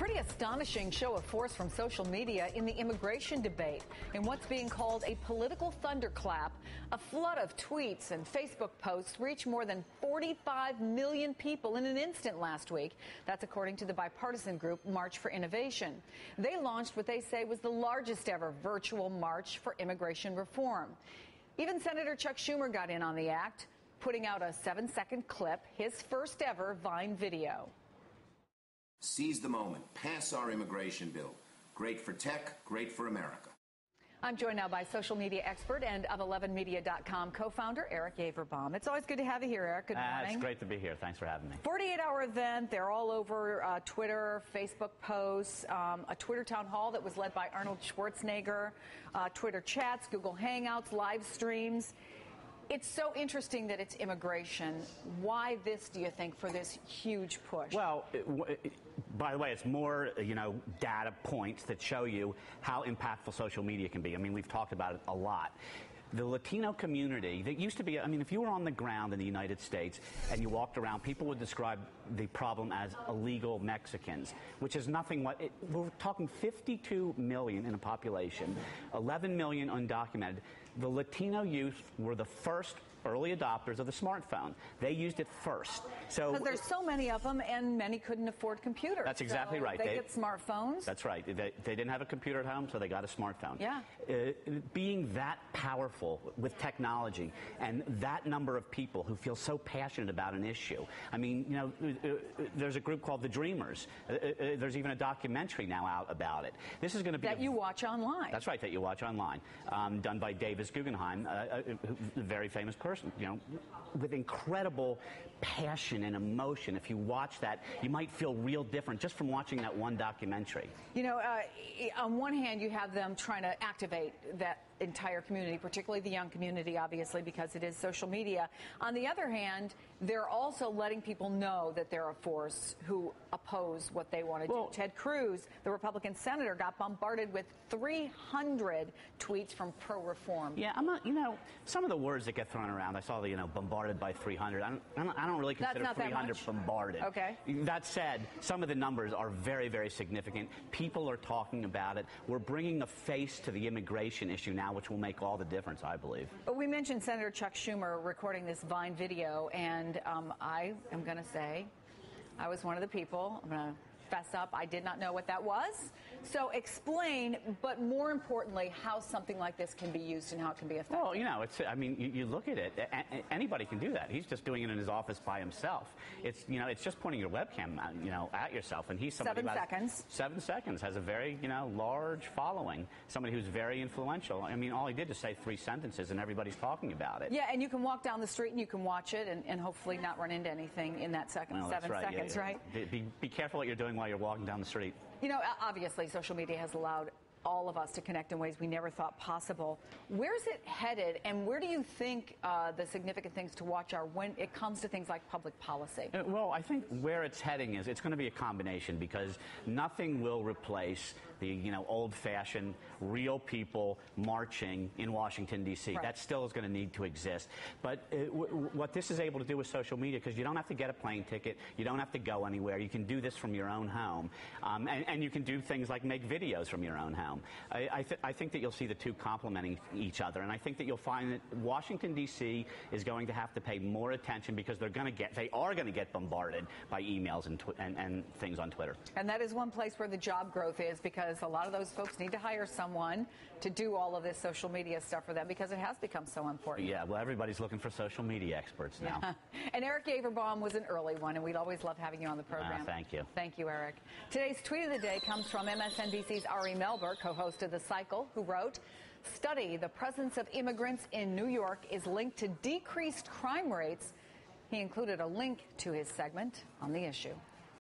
pretty astonishing show of force from social media in the immigration debate. In what's being called a political thunderclap, a flood of tweets and Facebook posts reached more than 45 million people in an instant last week. That's according to the bipartisan group March for Innovation. They launched what they say was the largest ever virtual march for immigration reform. Even Senator Chuck Schumer got in on the act, putting out a seven second clip, his first ever Vine video. Seize the moment. Pass our immigration bill. Great for tech, great for America. I'm joined now by social media expert and OfElevenMedia.com co-founder Eric Yaverbaum. It's always good to have you here, Eric. Good morning. Uh, it's great to be here. Thanks for having me. 48-hour event. They're all over uh, Twitter, Facebook posts, um, a Twitter town hall that was led by Arnold Schwarzenegger, uh, Twitter chats, Google Hangouts, live streams. It's so interesting that it's immigration. Why this, do you think, for this huge push? Well, it, it, by the way, it's more, you know, data points that show you how impactful social media can be. I mean, we've talked about it a lot the Latino community that used to be, I mean, if you were on the ground in the United States and you walked around, people would describe the problem as illegal Mexicans, which is nothing what it, we're talking 52 million in a population, 11 million undocumented. The Latino youth were the first early adopters of the smartphone. They used it first. So there's so many of them, and many couldn't afford computers. That's exactly so right. They, they, get smartphones. That's right. They, they, didn't have a computer at home, so they got a smartphone. Yeah. Uh, being that powerful with technology and that number of people who feel so passionate about an issue. I mean, you know, uh, uh, there's a group called the Dreamers. Uh, uh, there's even a documentary now out about it. This is going to be that a, you watch online. That's right. That you watch online, um, done by Davis Guggenheim, a very famous person person, you know, with incredible passion and emotion. If you watch that, you might feel real different just from watching that one documentary. You know, uh, on one hand, you have them trying to activate that entire community, particularly the young community, obviously, because it is social media. On the other hand, they're also letting people know that they're a force who oppose what they want to well, do. Ted Cruz, the Republican senator, got bombarded with 300 tweets from pro reform. Yeah, I'm not, you know, some of the words that get thrown around, I saw the, you know, bombarded by 300. I don't, I don't really consider 300 bombarded. Okay. That said, some of the numbers are very, very significant. People are talking about it. We're bringing a face to the immigration issue now which will make all the difference, I believe. But we mentioned Senator Chuck Schumer recording this Vine video, and um, I am going to say I was one of the people. I'm going to fess up, I did not know what that was. So explain, but more importantly, how something like this can be used and how it can be effective. Well, you know, it's. I mean, you, you look at it. A- anybody can do that. He's just doing it in his office by himself. It's you know, it's just pointing your webcam, uh, you know, at yourself, and he's somebody seven seconds. Seven seconds has a very you know large following. Somebody who's very influential. I mean, all he did is say three sentences, and everybody's talking about it. Yeah, and you can walk down the street and you can watch it, and, and hopefully not run into anything in that second well, seven right. seconds, yeah, yeah. right? Be, be careful what you're doing while you're walking down the street. You know, obviously, social media has allowed all of us to connect in ways we never thought possible. Where's it headed, and where do you think uh, the significant things to watch are when it comes to things like public policy? Uh, well, I think where it's heading is it's going to be a combination because nothing will replace the you know old-fashioned real people marching in Washington D.C. Right. That still is going to need to exist. But uh, w- what this is able to do with social media, because you don't have to get a plane ticket, you don't have to go anywhere, you can do this from your own home, um, and, and you can do things like make videos from your own I, I, th- I, think that you'll see the two complementing each other, and I think that you'll find that Washington D.C. is going to have to pay more attention because they're going to get they are going to get bombarded by emails and, tw- and, and things on Twitter. And that is one place where the job growth is because a lot of those folks need to hire someone to do all of this social media stuff for them because it has become so important. Yeah, well, everybody's looking for social media experts now. Yeah. And Eric Yaverbaum was an early one, and we'd always love having you on the program. Uh, thank you. Thank you, Eric. Today's tweet of the day comes from MSNBC's Ari Melber co host of The Cycle, who wrote, Study the presence of immigrants in New York is linked to decreased crime rates. He included a link to his segment on the issue.